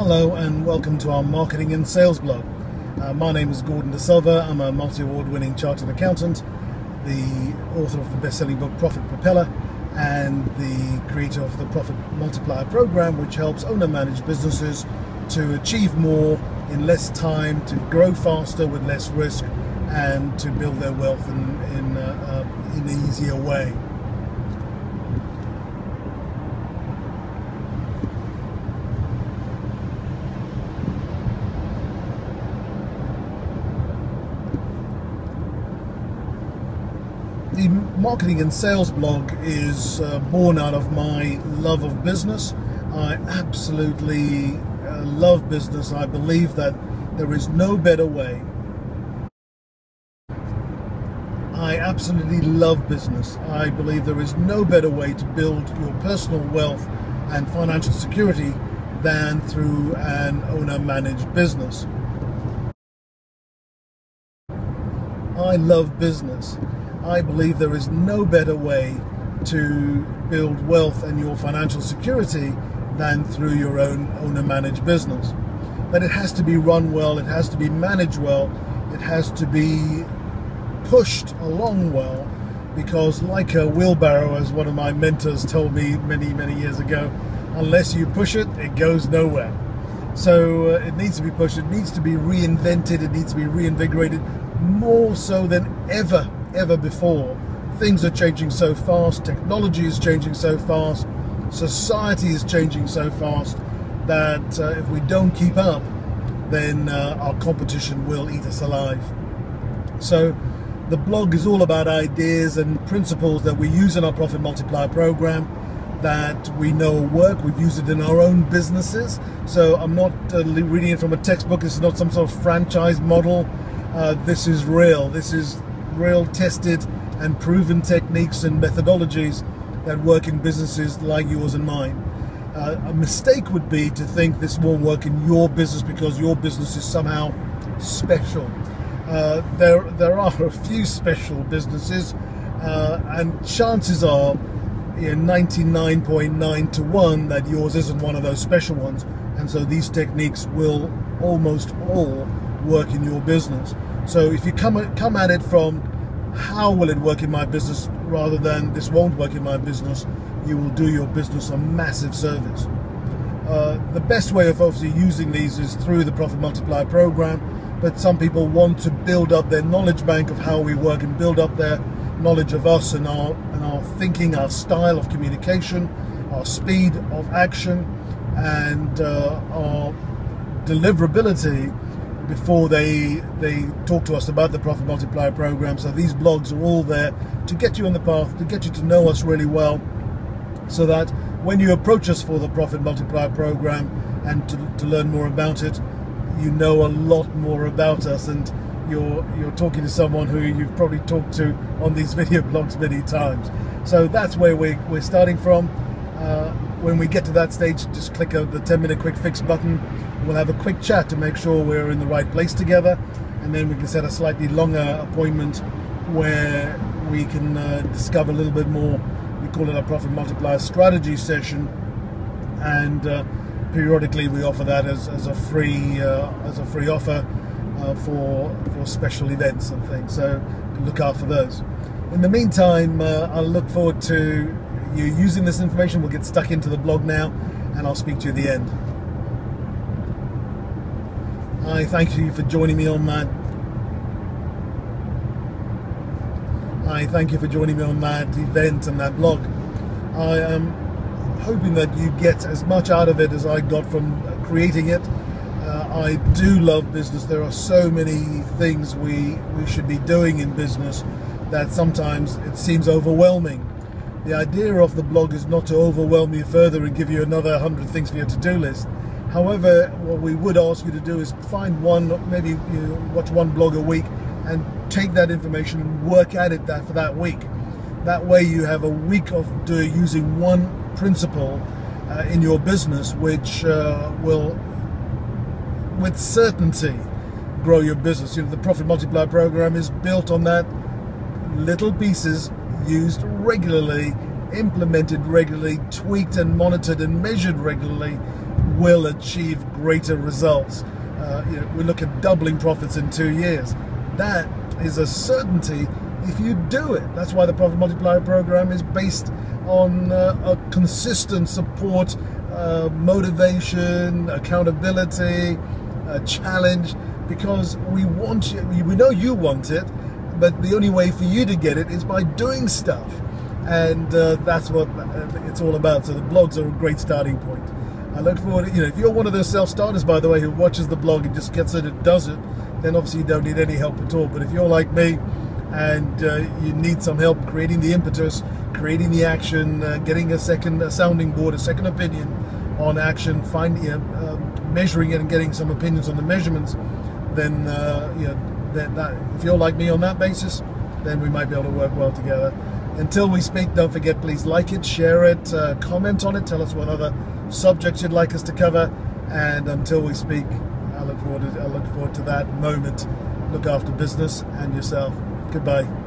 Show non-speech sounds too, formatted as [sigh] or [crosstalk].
Hello and welcome to our marketing and sales blog. Uh, my name is Gordon De Silva. I'm a multi award winning chartered accountant, the author of the best selling book Profit Propeller, and the creator of the Profit Multiplier program, which helps owner managed businesses to achieve more in less time, to grow faster with less risk, and to build their wealth in, in, uh, uh, in an easier way. The marketing and sales blog is uh, born out of my love of business. I absolutely uh, love business. I believe that there is no better way. I absolutely love business. I believe there is no better way to build your personal wealth and financial security than through an owner managed business. I love business. I believe there is no better way to build wealth and your financial security than through your own owner managed business. But it has to be run well, it has to be managed well, it has to be pushed along well, because, like a wheelbarrow, as one of my mentors told me many, many years ago, unless you push it, it goes nowhere. So uh, it needs to be pushed, it needs to be reinvented, it needs to be reinvigorated more so than ever ever before. Things are changing so fast, technology is changing so fast, society is changing so fast that uh, if we don't keep up, then uh, our competition will eat us alive. So the blog is all about ideas and principles that we use in our Profit Multiplier program that we know work. We've used it in our own businesses. So I'm not uh, reading it from a textbook. This is not some sort of franchise model. Uh, this is real. This is real tested and proven techniques and methodologies that work in businesses like yours and mine. Uh, a mistake would be to think this won't work in your business because your business is somehow special. Uh, there, there are a few special businesses, uh, and chances are, 99.9 to 1 that yours isn't one of those special ones. And so these techniques will almost all work in your business. So if you come come at it from how will it work in my business rather than this won't work in my business, you will do your business a massive service. Uh, the best way of obviously using these is through the Profit Multiplier program, but some people want to build up their knowledge bank of how we work and build up their knowledge of us and our and our thinking, our style of communication, our speed of action, and uh, our deliverability before they they talk to us about the profit multiplier program. So these blogs are all there to get you on the path, to get you to know us really well, so that when you approach us for the profit multiplier program and to, to learn more about it, you know a lot more about us and you're you're talking to someone who you've probably talked to on these [laughs] video blogs many times. So that's where we, we're starting from. Uh, when we get to that stage, just click the 10 minute quick fix button. We'll have a quick chat to make sure we're in the right place together, and then we can set a slightly longer appointment where we can uh, discover a little bit more. We call it a profit multiplier strategy session, and uh, periodically we offer that as, as a free uh, as a free offer uh, for for special events and things. So look out for those. In the meantime, uh, I look forward to you using this information. We'll get stuck into the blog now, and I'll speak to you at the end. I thank you for joining me on that. I thank you for joining me on that event and that blog. I am hoping that you get as much out of it as I got from creating it. Uh, I do love business. There are so many things we, we should be doing in business that sometimes it seems overwhelming. The idea of the blog is not to overwhelm you further and give you another 100 things for your to-do list. However, what we would ask you to do is find one, maybe you watch one blog a week and take that information and work at it that for that week. That way you have a week of doing, using one principle uh, in your business which uh, will, with certainty, grow your business. You know, the Profit Multiplier program is built on that little pieces used regularly, implemented regularly, tweaked and monitored and measured regularly will achieve greater results. Uh, you know, we look at doubling profits in two years. That is a certainty if you do it. That's why the Profit Multiplier Program is based on uh, a consistent support, uh, motivation, accountability, challenge, because we want you, we know you want it, but the only way for you to get it is by doing stuff. And uh, that's what it's all about. So the blogs are a great starting point. I look forward to, you know, if you're one of those self-starters, by the way, who watches the blog and just gets it and does it, then obviously you don't need any help at all. But if you're like me, and uh, you need some help creating the impetus, creating the action, uh, getting a second a sounding board, a second opinion on action, finding, uh, measuring it, and getting some opinions on the measurements, then uh, you know that, that if you're like me on that basis, then we might be able to work well together. Until we speak, don't forget, please like it, share it, uh, comment on it, tell us what other subjects you'd like us to cover, and until we speak, I look forward to, I look forward to that moment. Look after business and yourself. Goodbye.